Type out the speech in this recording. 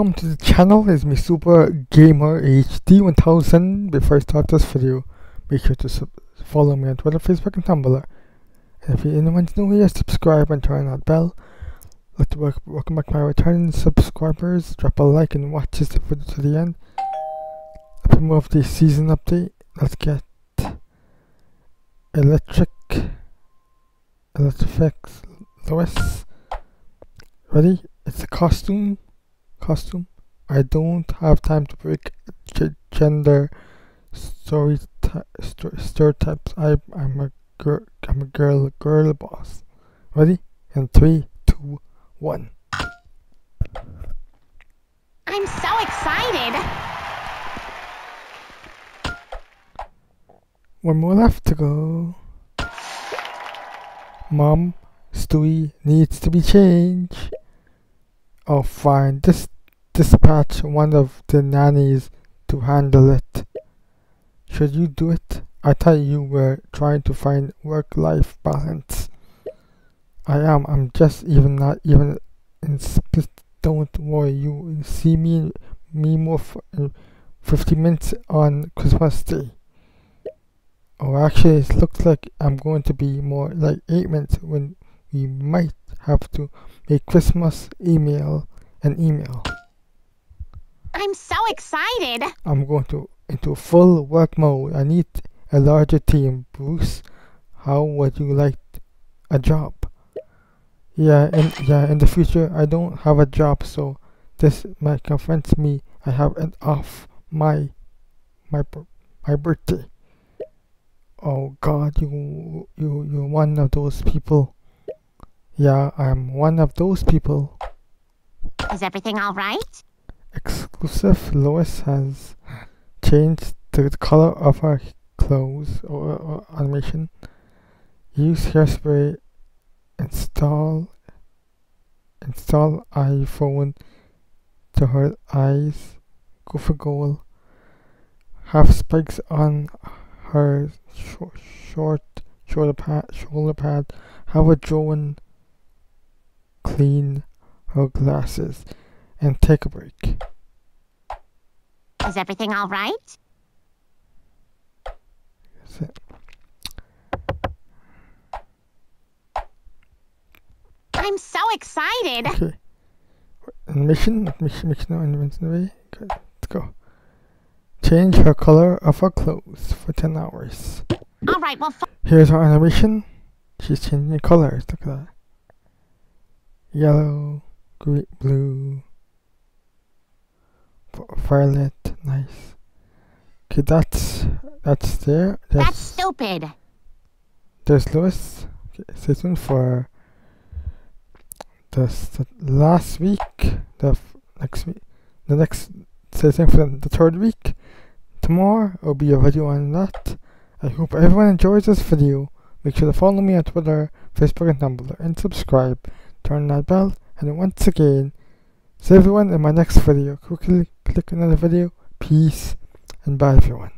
Welcome to the channel, it's me Super Gamer HD 1000. Before I start this video, make sure to follow me on Twitter, Facebook and Tumblr. And if anyone's new here, subscribe and turn that bell. Let's welcome back my returning subscribers. Drop a like and watch this video to the end. Let's move the season update. Let's get electric electrifix Lois. Ready? It's a costume. Costume. I don't have time to break gender story stereotypes. I I'm a girl. I'm a girl. Girl boss. Ready? In three, two, one. I'm so excited. One more left to go. Mom, Stewie needs to be changed. Oh, fine. Just dispatch one of the nannies to handle it. Should you do it? I thought you were trying to find work-life balance. I am. I'm just even not even in split. Don't worry. You see me me more in uh, 50 minutes on Christmas Day. Oh, actually, it looks like I'm going to be more like 8 minutes when we might have to make Christmas email an email. I'm so excited. I'm going to into full work mode. I need a larger team. Bruce, how would you like a job? Yeah, in yeah, in the future I don't have a job, so this might convince me I have an off my my my birthday. Oh God, you you you're one of those people. Yeah, I'm one of those people. Is everything all right? Exclusive Lois has changed the color of her clothes or, or animation. Use hairspray. Install install iPhone to her eyes. Go for goal. Have spikes on her short, short shoulder pad. Shoulder pad. Have a drone clean her glasses and take a break. Is everything all right? That's it. I'm so excited. Okay. Mission, mission, mission, invention away. Good. Let's go. Change her color of her clothes for 10 hours. All right, well, Here's our animation. She's changing colors. Look at that. Yellow, green, blue, violet. Nice. Okay, that's that's there. There's, that's stupid. There's Lois. Okay, stay tuned for the, last week, the next week, the next stay tuned for the, the third week. Tomorrow will be a video on that. I hope everyone enjoys this video. Make sure to follow me on Twitter, Facebook, and Tumblr, and subscribe. Turn that bell, and once again, see everyone in my next video. Quickly click another video. Peace, and bye everyone.